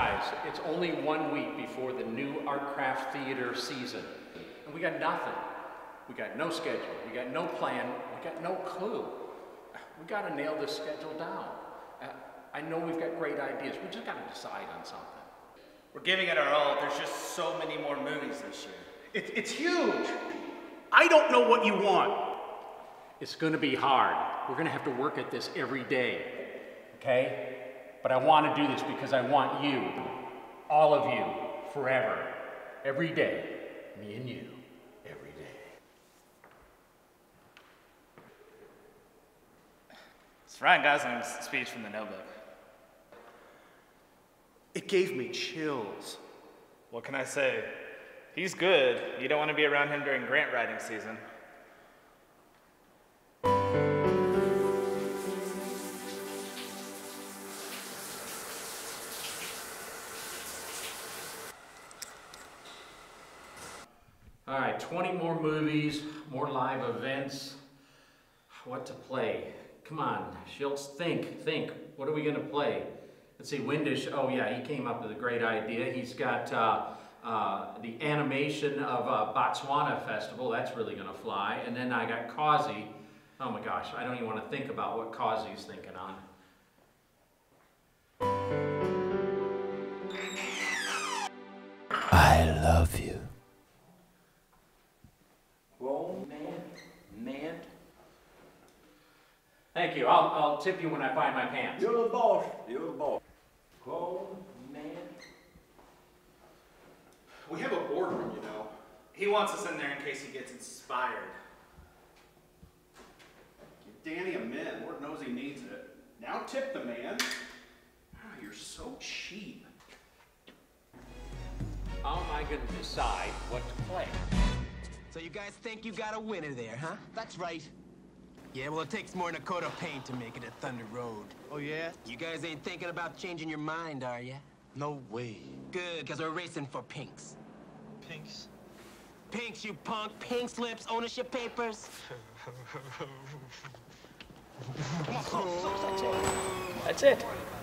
Guys, it's only one week before the new Artcraft Theater season, and we got nothing. We got no schedule, we got no plan, we got no clue. We gotta nail this schedule down. Uh, I know we've got great ideas, we just gotta decide on something. We're giving it our all. There's just so many more movies this year. It, it's huge. I don't know what you want. It's gonna be hard. We're gonna have to work at this every day, okay? But I wanna do this because I want you, all of you, forever, every day, me and you, every day. It's Ryan Gosling's speech from the Notebook. It gave me chills. What can I say? He's good. You don't want to be around him during grant writing season. All right, 20 more movies, more live events. What to play? Come on, Schultz, think, think. What are we gonna play? Let's see, Windish, oh yeah, he came up with a great idea. He's got uh, uh, the animation of uh, Botswana Festival, that's really gonna fly. And then I got Causey. Oh my gosh, I don't even wanna think about what Causey's thinking on. I love you. Roll, man, man. Thank you, I'll, I'll tip you when I find my pants. You're the boss. You're the boss. Roll, man. We have a boardroom, you know. He wants us in there in case he gets inspired. Give Danny a mint. Lord knows he needs it. Now tip the man. Ah, you're so cheap. How am I gonna decide what to play? So you guys think you got a winner there, huh? That's right. Yeah, well, it takes more than a coat of paint to make it a Thunder Road. Oh, yeah? You guys ain't thinking about changing your mind, are ya? No way. Good, because we're racing for pinks. Pinks? Pinks, you punk. Pink slips, ownership papers. That's it. Here's the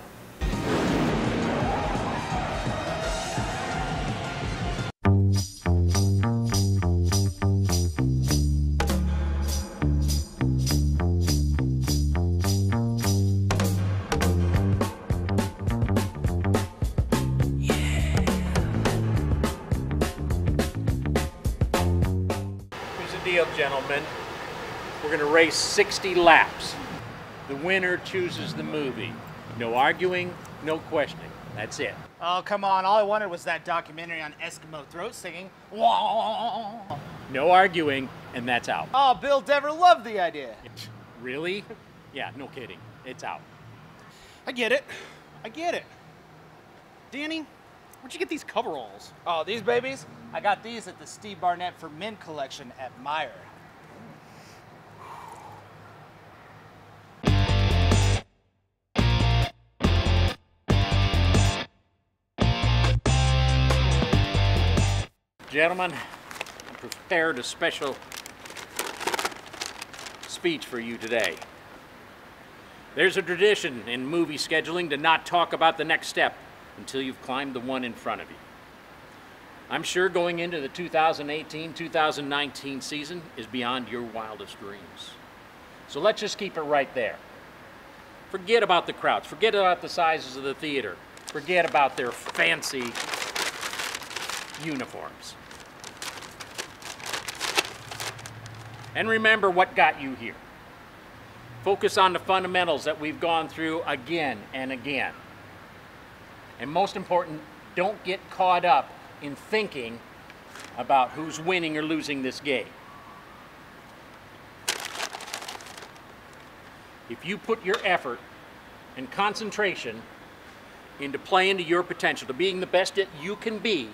deal, gentlemen. We're going to race 60 laps. The winner chooses the movie. No arguing, no questioning. That's it. Oh, come on. All I wanted was that documentary on Eskimo throat singing. No arguing, and that's out. Oh, Bill Dever loved the idea. Really? Yeah, no kidding. It's out. I get it. I get it. Danny, where'd you get these coveralls? Oh, these babies? I got these at the Steve Barnett for Men collection at Meijer. Gentlemen, I prepared a special speech for you today. There's a tradition in movie scheduling to not talk about the next step until you've climbed the one in front of you. I'm sure going into the 2018 2019 season is beyond your wildest dreams. So let's just keep it right there. Forget about the crowds, forget about the sizes of the theater, forget about their fancy uniforms. And remember what got you here. Focus on the fundamentals that we've gone through again and again. And most important, don't get caught up in thinking about who's winning or losing this game. If you put your effort and concentration into playing to your potential, to being the best that you can be,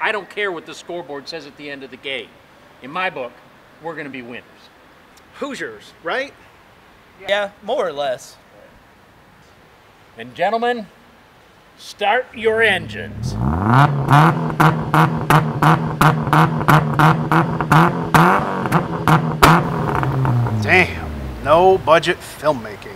I don't care what the scoreboard says at the end of the game. In my book, we're going to be winners. Hoosiers, right? Yeah, more or less. And gentlemen, start your engines. Damn, no budget filmmaking.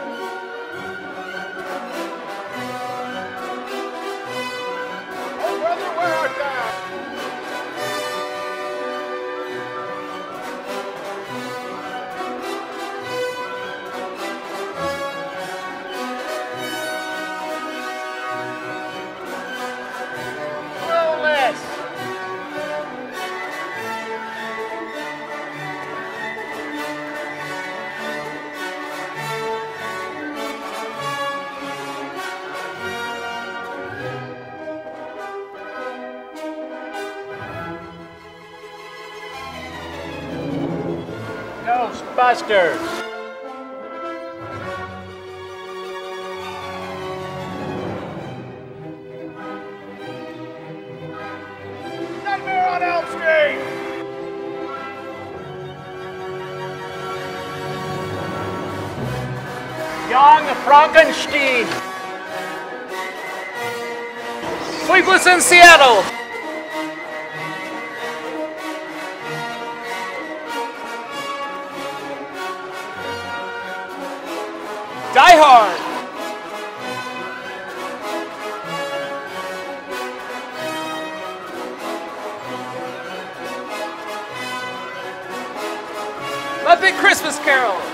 Ghostbusters. Nightmare on Elm Street! Young Frankenstein. Sleepless in Seattle. Die Hard. Muppet Christmas Carol.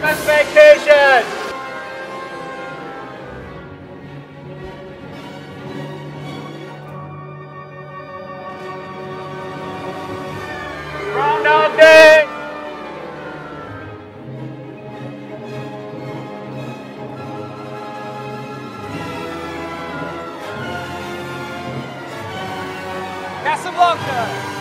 Christmas Vacation. Groundhog Day. Casablanca.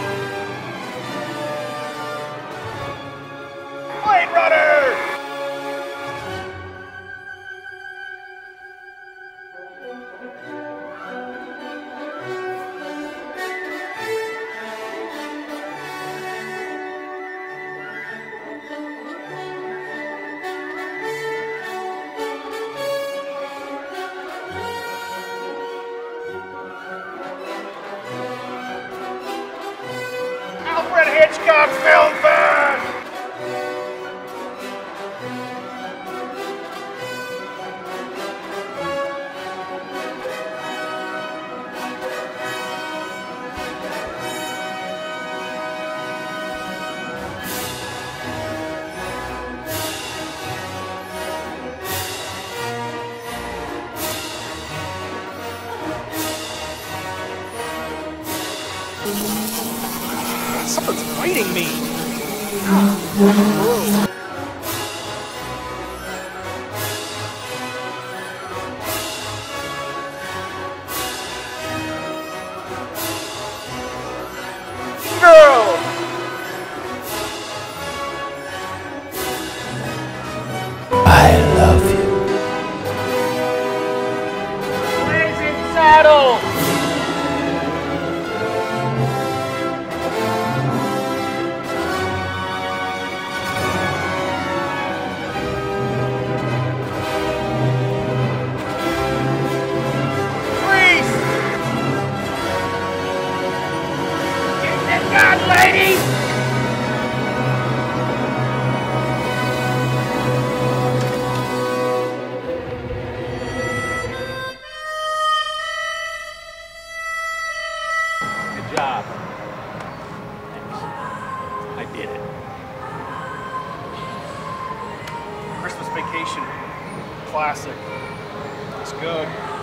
Hitchcock Film fighting me? Whoa. Girl! I did it. Christmas vacation, classic. It's good.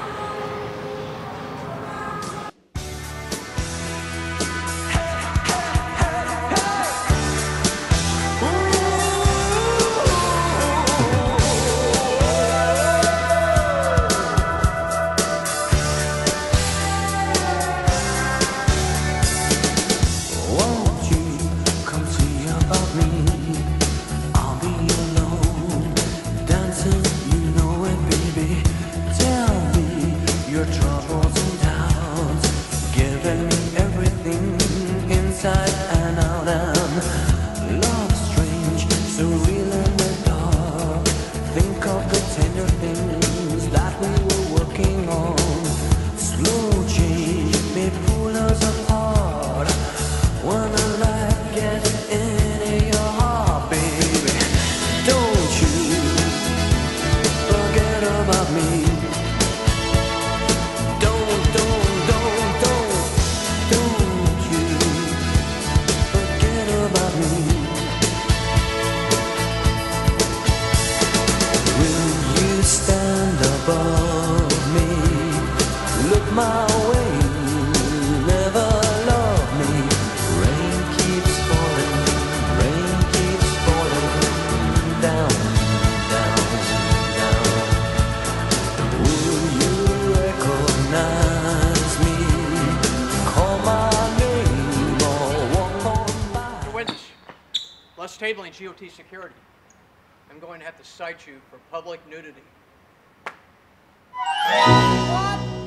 stabling GOT security. I'm going to have to cite you for public nudity. What?